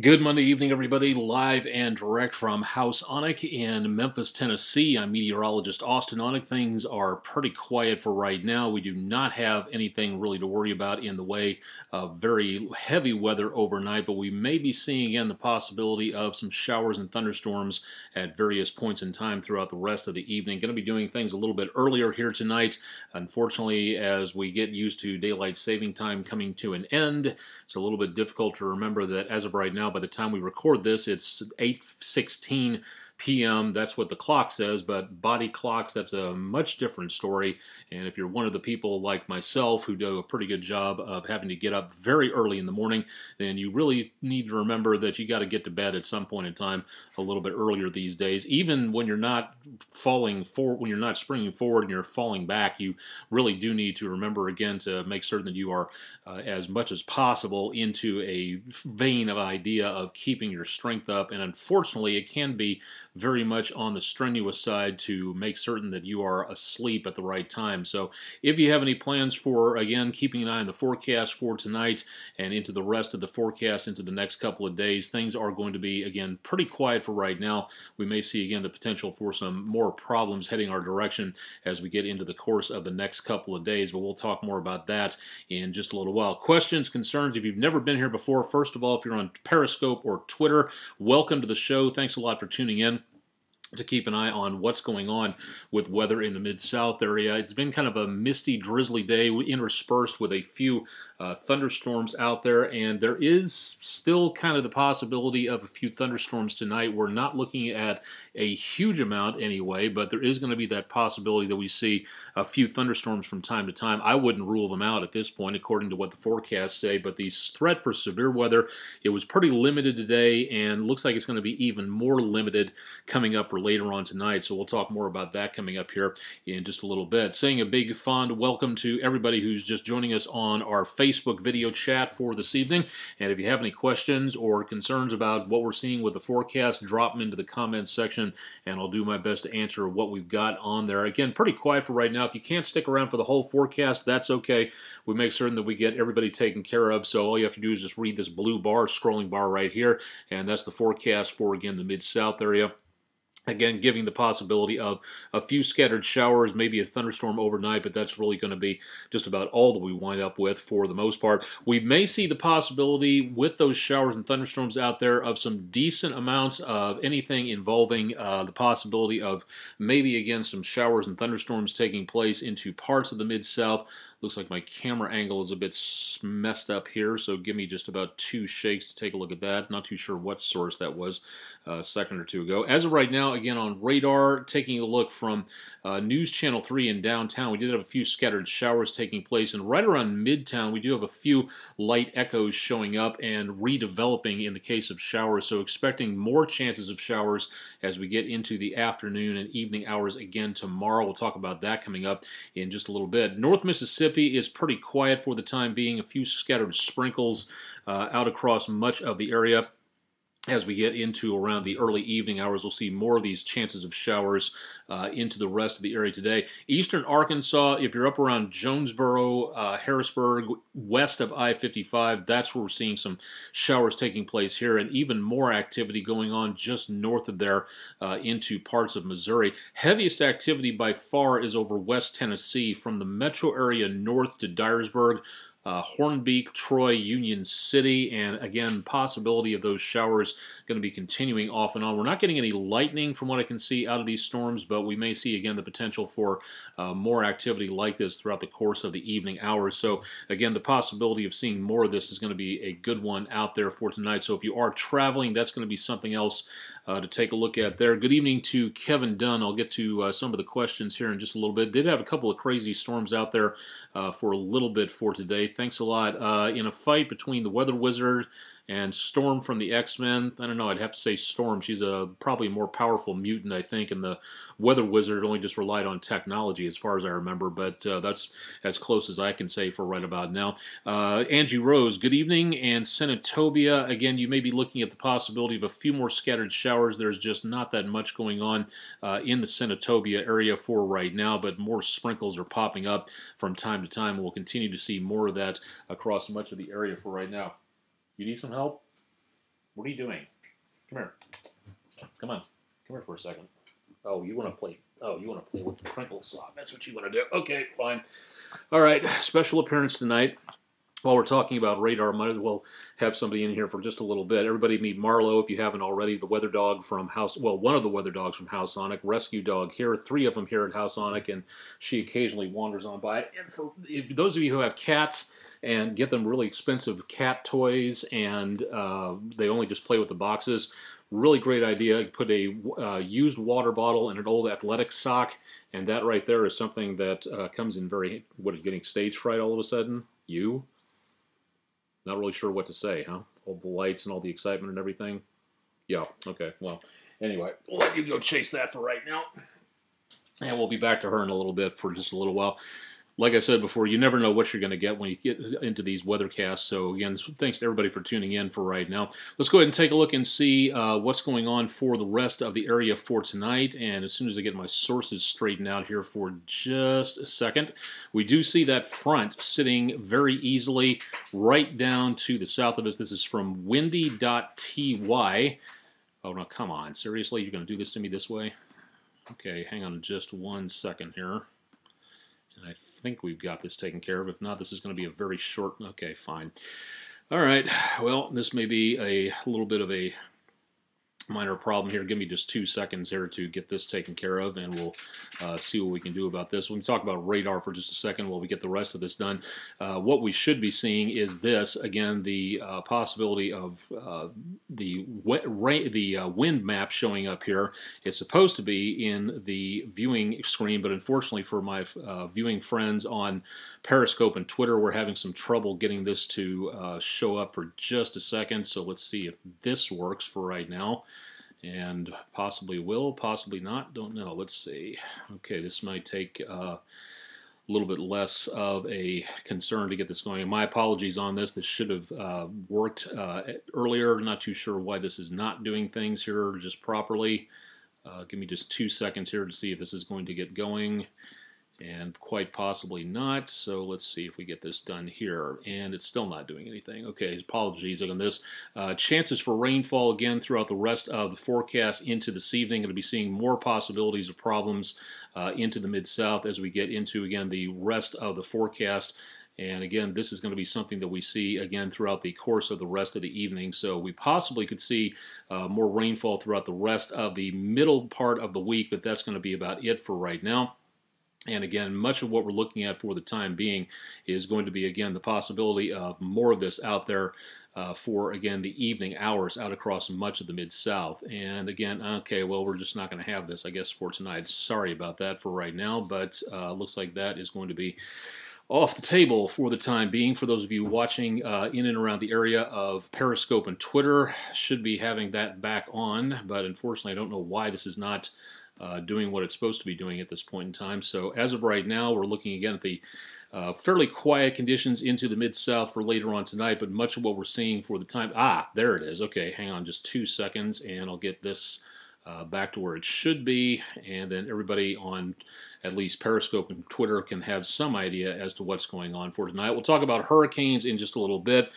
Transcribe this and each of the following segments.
Good Monday evening, everybody. Live and direct from House Onek in Memphis, Tennessee. I'm meteorologist Austen Onek. Things are pretty quiet for right now. We do not have anything really to worry about in the way of very heavy weather overnight, but we may be seeing again the possibility of some showers and thunderstorms at various points in time throughout the rest of the evening. Going to be doing things a little bit earlier here tonight. Unfortunately, as we get used to daylight saving time coming to an end, it's a little bit difficult to remember that as of right now, by the time we record this, it's 8:16 p.m. That's what the clock says, but body clocks, that's a much different story. And if you're one of the people like myself who do a pretty good job of having to get up very early in the morning, then you really need to remember that you got to get to bed at some point in time a little bit earlier these days. Even when you're not falling forward, when you're not springing forward and you're falling back, you really do need to remember again to make certain that you are uh, as much as possible into a vein of idea of keeping your strength up. And unfortunately, it can be very much on the strenuous side to make certain that you are asleep at the right time. So if you have any plans for, again, keeping an eye on the forecast for tonight and into the rest of the forecast into the next couple of days, things are going to be, again, pretty quiet for right now. We may see, again, the potential for some more problems heading our direction as we get into the course of the next couple of days, but we'll talk more about that in just a little while. Questions, concerns, if you've never been here before, first of all, if you're on Periscope or Twitter, welcome to the show. Thanks a lot for tuning in to keep an eye on what's going on with weather in the Mid South area. It's been kind of a misty, drizzly day, interspersed with a few uh, thunderstorms out there, and there is still kind of the possibility of a few thunderstorms tonight. We're not looking at a huge amount anyway, but there is going to be that possibility that we see a few thunderstorms from time to time. I wouldn't rule them out at this point, according to what the forecasts say, but the threat for severe weather, it was pretty limited today, and looks like it's going to be even more limited coming up for later on tonight. So we'll talk more about that coming up here in just a little bit. Saying a big fond welcome to everybody who's just joining us on our Facebook video chat for this evening. And if you have any questions or concerns about what we're seeing with the forecast, drop them into the comments section, and I'll do my best to answer what we've got on there. Again, pretty quiet for right now. If you can't stick around for the whole forecast, that's okay. We make certain that we get everybody taken care of. So all you have to do is just read this blue bar, scrolling bar right here, and that's the forecast for, again, the Mid-South area. Again, giving the possibility of a few scattered showers, maybe a thunderstorm overnight, but that's really going to be just about all that we wind up with for the most part. We may see the possibility with those showers and thunderstorms out there of some decent amounts of anything involving uh, the possibility of maybe, again, some showers and thunderstorms taking place into parts of the Mid-South. Looks like my camera angle is a bit messed up here, so give me just about two shakes to take a look at that. Not too sure what source that was a second or two ago. As of right now, again on radar, taking a look from uh, News Channel 3 in downtown, we did have a few scattered showers taking place, and right around Midtown, we do have a few light echoes showing up and redeveloping in the case of showers, so expecting more chances of showers as we get into the afternoon and evening hours again tomorrow. We'll talk about that coming up in just a little bit. North Mississippi is pretty quiet for the time being. A few scattered sprinkles uh, out across much of the area as we get into around the early evening hours, we'll see more of these chances of showers uh, into the rest of the area today. Eastern Arkansas, if you're up around Jonesboro, uh, Harrisburg, west of I-55, that's where we're seeing some showers taking place here, and even more activity going on just north of there uh, into parts of Missouri. Heaviest activity by far is over West Tennessee, from the metro area north to Dyersburg, uh, Hornbeak, Troy, Union City, and again, possibility of those showers going to be continuing off and on. We're not getting any lightning from what I can see out of these storms, but we may see again the potential for uh, more activity like this throughout the course of the evening hours. So again, the possibility of seeing more of this is going to be a good one out there for tonight. So if you are traveling, that's going to be something else uh, to take a look at there. Good evening to Kevin Dunn. I'll get to uh, some of the questions here in just a little bit. Did have a couple of crazy storms out there uh, for a little bit for today. Thanks a lot. Uh, in a fight between the Weather Wizard and Storm from the X-Men, I don't know, I'd have to say Storm. She's a probably more powerful mutant, I think, and the Weather Wizard only just relied on technology as far as I remember, but uh, that's as close as I can say for right about now. Uh, Angie Rose, good evening, and Senatobia, again, you may be looking at the possibility of a few more scattered showers. There's just not that much going on uh, in the Senatobia area for right now, but more sprinkles are popping up from time to time. We'll continue to see more of that across much of the area for right now. You need some help? What are you doing? Come here. Come on. Come here for a second. Oh, you want to play? Oh, you want to play with the crinkle saw? That's what you want to do. Okay, fine. All right. Special appearance tonight while we're talking about radar, might as well have somebody in here for just a little bit. Everybody meet Marlo if you haven't already, the weather dog from House, well, one of the weather dogs from House Onek, rescue dog here, three of them here at House Onek, and she occasionally wanders on by. And for those of you who have cats, and get them really expensive cat toys, and uh, they only just play with the boxes. Really great idea. Put a uh, used water bottle in an old athletic sock, and that right there is something that uh, comes in very. What getting stage fright all of a sudden? You? Not really sure what to say, huh? All the lights and all the excitement and everything. Yeah, okay, well, anyway, we'll let you go chase that for right now. And we'll be back to her in a little bit for just a little while like I said before, you never know what you're going to get when you get into these weathercasts. So again, thanks to everybody for tuning in for right now. Let's go ahead and take a look and see uh, what's going on for the rest of the area for tonight. And as soon as I get my sources straightened out here for just a second, we do see that front sitting very easily right down to the south of us. This is from windy.ty. Oh, no, come on. Seriously? You're going to do this to me this way? Okay, hang on just one second here. I think we've got this taken care of. If not, this is going to be a very short... Okay, fine. All right. Well, this may be a little bit of a minor problem here. Give me just two seconds here to get this taken care of, and we'll uh, see what we can do about this. We can talk about radar for just a second while we get the rest of this done. Uh, what we should be seeing is this, again, the uh, possibility of uh, the, the uh, wind map showing up here. It's supposed to be in the viewing screen, but unfortunately for my uh, viewing friends on Periscope and Twitter, we're having some trouble getting this to show up for just a second, so let's see if this works for right now and possibly will, possibly not, don't know. Let's see. Okay, this might take uh, a little bit less of a concern to get this going. My apologies on this. This should have uh, worked uh, earlier. Not too sure why this is not doing things here just properly. Uh, give me just two seconds here to see if this is going to get going and quite possibly not. So let's see if we get this done here. And it's still not doing anything. Okay, apologies on this. Uh, chances for rainfall again throughout the rest of the forecast into this evening. Going to be seeing more possibilities of problems uh, into the mid-south as we get into, again, the rest of the forecast. And again, this is going to be something that we see again throughout the course of the rest of the evening. So we possibly could see uh, more rainfall throughout the rest of the middle part of the week, but that's going to be about it for right now. And again, much of what we're looking at for the time being is going to be, again, the possibility of more of this out there uh, for, again, the evening hours out across much of the Mid-South. And again, okay, well, we're just not going to have this, I guess, for tonight. Sorry about that for right now, but uh, looks like that is going to be off the table for the time being. For those of you watching uh, in and around the area of Periscope and Twitter, should be having that back on, but unfortunately, I don't know why this is not uh, doing what it's supposed to be doing at this point in time. So as of right now, we're looking again at the uh, fairly quiet conditions into the mid-south for later on tonight, but much of what we're seeing for the time... Ah, there it is. Okay, hang on just two seconds, and I'll get this uh, back to where it should be, and then everybody on at least Periscope and Twitter can have some idea as to what's going on for tonight. We'll talk about hurricanes in just a little bit.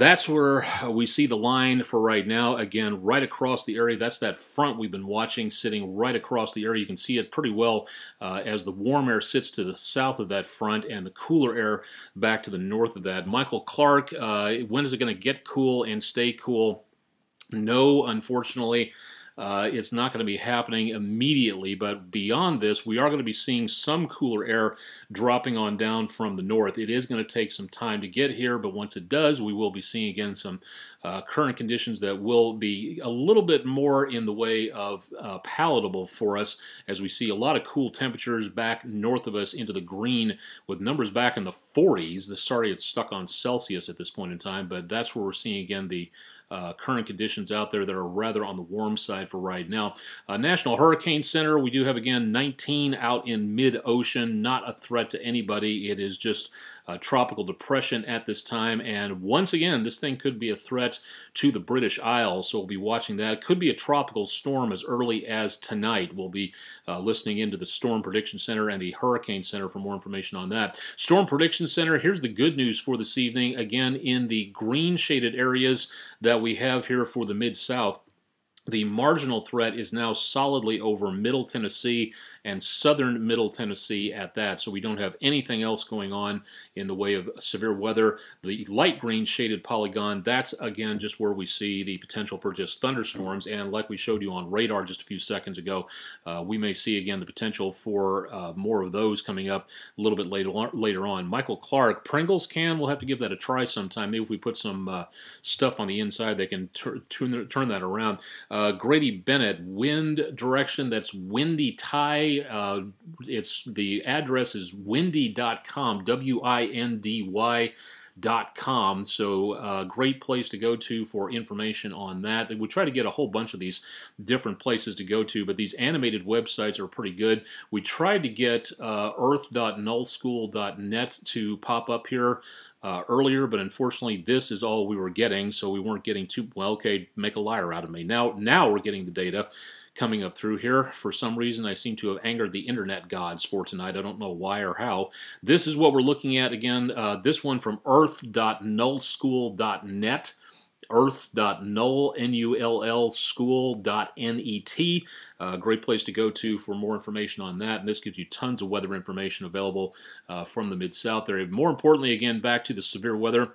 That's where we see the line for right now. Again, right across the area. That's that front we've been watching sitting right across the area. You can see it pretty well uh, as the warm air sits to the south of that front and the cooler air back to the north of that. Michael Clark, uh, when is it going to get cool and stay cool? No, unfortunately. Uh, it's not going to be happening immediately, but beyond this, we are going to be seeing some cooler air dropping on down from the north. It is going to take some time to get here, but once it does, we will be seeing again some uh, current conditions that will be a little bit more in the way of uh, palatable for us as we see a lot of cool temperatures back north of us into the green with numbers back in the 40s. Sorry it's stuck on Celsius at this point in time, but that's where we're seeing again the uh, current conditions out there that are rather on the warm side for right now. Uh, National Hurricane Center, we do have again 19 out in mid ocean, not a threat to anybody. It is just uh, tropical depression at this time. And once again, this thing could be a threat to the British Isles, so we'll be watching that. It could be a tropical storm as early as tonight. We'll be uh, listening into the Storm Prediction Center and the Hurricane Center for more information on that. Storm Prediction Center, here's the good news for this evening. Again, in the green shaded areas that we have here for the Mid South, the marginal threat is now solidly over Middle Tennessee and southern Middle Tennessee at that. So we don't have anything else going on in the way of severe weather. The light green shaded polygon, that's again just where we see the potential for just thunderstorms. And like we showed you on radar just a few seconds ago, uh, we may see again the potential for uh, more of those coming up a little bit later on, later on. Michael Clark, Pringles can, we'll have to give that a try sometime. Maybe if we put some uh, stuff on the inside, they can turn, turn that around. Uh, Grady Bennett, wind direction, that's Windyty uh, it's the address is windy.com, W-I-N-D-Y dot com. So uh, great place to go to for information on that. We try to get a whole bunch of these different places to go to, but these animated websites are pretty good. We tried to get uh, earth.nullschool.net to pop up here. Uh, earlier, but unfortunately, this is all we were getting, so we weren't getting too well. Okay, make a liar out of me. Now, now we're getting the data coming up through here. For some reason, I seem to have angered the internet gods for tonight. I don't know why or how. This is what we're looking at again. Uh, this one from earth.nullschool.net earth.null, N-U-L-L, school.net. Uh, great place to go to for more information on that. And this gives you tons of weather information available uh, from the Mid-South area. More importantly, again, back to the severe weather.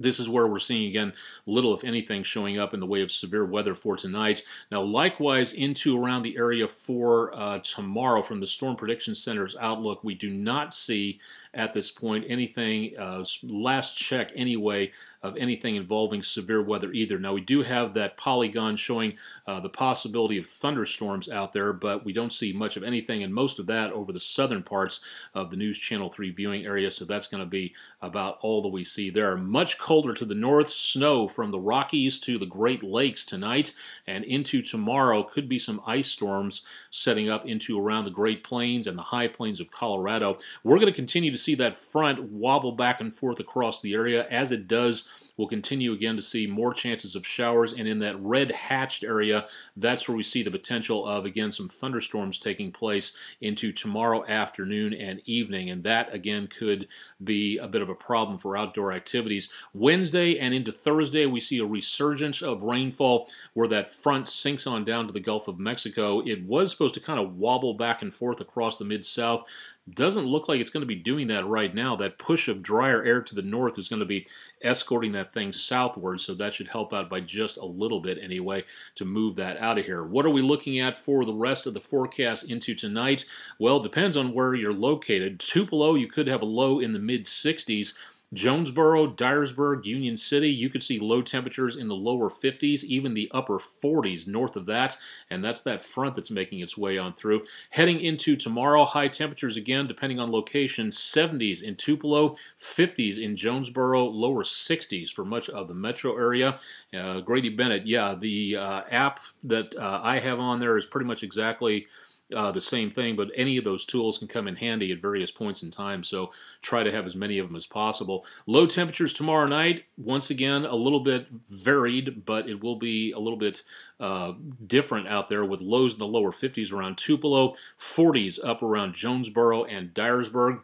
This is where we're seeing again little, if anything, showing up in the way of severe weather for tonight. Now, likewise, into around the area for uh, tomorrow from the Storm Prediction Center's outlook, we do not see at this point anything, uh, last check anyway, of anything involving severe weather either. Now, we do have that polygon showing uh, the possibility of thunderstorms out there, but we don't see much of anything, and most of that over the southern parts of the News Channel 3 viewing area, so that's going to be about all that we see there. Much colder to the north, snow from the Rockies to the Great Lakes tonight, and into tomorrow could be some ice storms setting up into around the Great Plains and the high plains of Colorado. We're going to continue to see that front wobble back and forth across the area. As it does, we'll continue again to see more chances of showers. And in that red hatched area, that's where we see the potential of, again, some thunderstorms taking place into tomorrow afternoon and evening. And that, again, could be a bit of a problem for outdoor activities. Wednesday and into Thursday, we see a resurgence of rainfall where that front sinks on down to the Gulf of Mexico. It was supposed to kind of wobble back and forth across the mid-south doesn't look like it's going to be doing that right now. That push of drier air to the north is going to be escorting that thing southward, so that should help out by just a little bit anyway to move that out of here. What are we looking at for the rest of the forecast into tonight? Well, depends on where you're located. Tupelo, you could have a low in the mid 60s. Jonesboro, Dyersburg, Union City, you could see low temperatures in the lower 50s, even the upper 40s north of that, and that's that front that's making its way on through. Heading into tomorrow, high temperatures again, depending on location, 70s in Tupelo, 50s in Jonesboro, lower 60s for much of the metro area. Uh, Grady Bennett, yeah, the uh, app that uh, I have on there is pretty much exactly uh, the same thing, but any of those tools can come in handy at various points in time, so try to have as many of them as possible. Low temperatures tomorrow night, once again, a little bit varied, but it will be a little bit uh, different out there with lows in the lower 50s around Tupelo, 40s up around Jonesboro and Dyersburg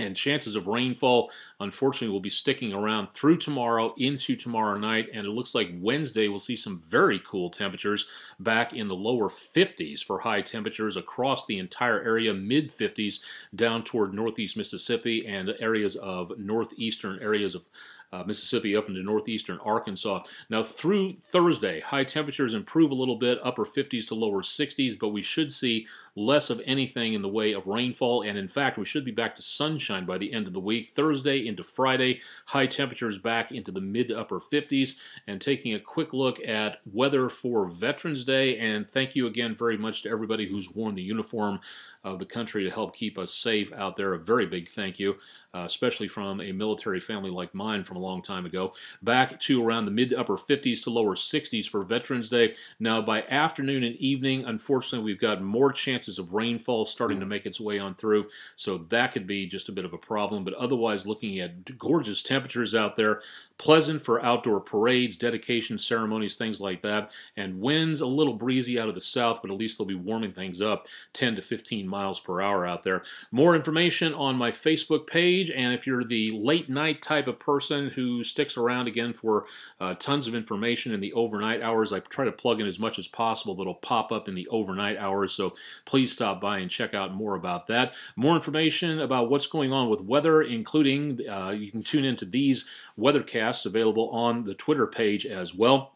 and chances of rainfall unfortunately will be sticking around through tomorrow into tomorrow night. And it looks like Wednesday we'll see some very cool temperatures back in the lower 50s for high temperatures across the entire area mid 50s down toward northeast Mississippi and areas of northeastern areas of uh, Mississippi up into northeastern Arkansas. Now through Thursday, high temperatures improve a little bit, upper 50s to lower 60s, but we should see less of anything in the way of rainfall, and in fact, we should be back to sunshine by the end of the week. Thursday into Friday, high temperatures back into the mid to upper 50s, and taking a quick look at weather for Veterans Day, and thank you again very much to everybody who's worn the uniform of the country to help keep us safe out there. A very big thank you, uh, especially from a military family like mine from a long time ago. Back to around the mid to upper 50s to lower 60s for Veterans Day. Now, by afternoon and evening, unfortunately, we've got more chances of rainfall starting to make its way on through, so that could be just a bit of a problem. But otherwise, looking at gorgeous temperatures out there, pleasant for outdoor parades, dedication ceremonies, things like that. And winds a little breezy out of the south, but at least they'll be warming things up 10 to 15 miles per hour out there. More information on my Facebook page, and if you're the late night type of person who sticks around again for uh, tons of information in the overnight hours, I try to plug in as much as possible that'll pop up in the overnight hours. So please stop by and check out more about that. More information about what's going on with weather, including uh, you can tune into these weathercasts available on the Twitter page as well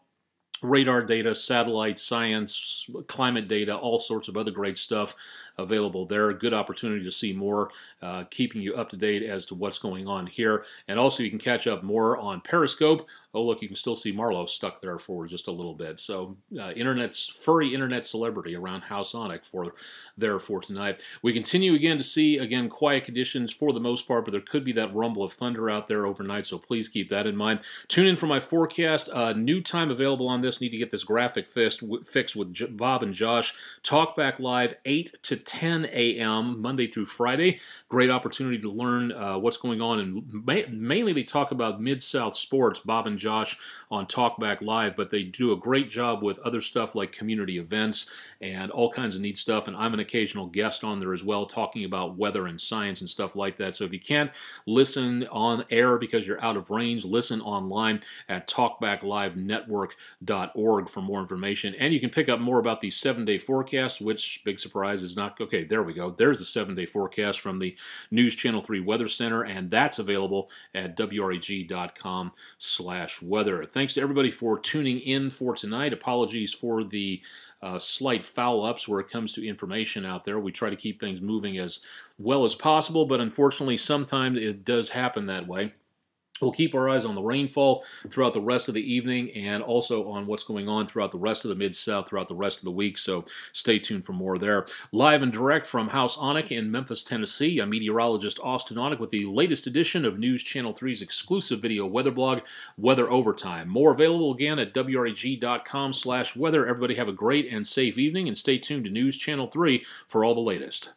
radar data, satellite science, climate data, all sorts of other great stuff available there. Good opportunity to see more, uh, keeping you up to date as to what's going on here. And also, you can catch up more on Periscope oh look, you can still see Marlo stuck there for just a little bit. So uh, internet's furry internet celebrity around House Onek for there for tonight. We continue again to see again quiet conditions for the most part, but there could be that rumble of thunder out there overnight. So please keep that in mind. Tune in for my forecast. Uh, new time available on this. Need to get this graphic fixed, fixed with J Bob and Josh. Talkback live 8 to 10 a.m. Monday through Friday. Great opportunity to learn uh, what's going on, and ma mainly they talk about Mid South sports. Bob and Josh on Talkback Live, but they do a great job with other stuff like community events and all kinds of neat stuff. And I'm an occasional guest on there as well, talking about weather and science and stuff like that. So if you can't listen on air because you're out of range, listen online at talkbacklivenetwork.org for more information. And you can pick up more about the seven day forecast, which, big surprise, is not okay. There we go. There's the seven day forecast from the News Channel 3 Weather Center, and that's available at wreg.com slash weather. Thanks to everybody for tuning in for tonight. Apologies for the uh, slight foul ups where it comes to information out there. We try to keep things moving as well as possible, but unfortunately, sometimes it does happen that way. We'll keep our eyes on the rainfall throughout the rest of the evening and also on what's going on throughout the rest of the Mid-South throughout the rest of the week, so stay tuned for more there. Live and direct from House Onek in Memphis, Tennessee, I'm meteorologist Austen Onek with the latest edition of News Channel 3's exclusive video weather blog, Weather Overtime. More available again at wreg.com slash weather. Everybody have a great and safe evening and stay tuned to News Channel 3 for all the latest.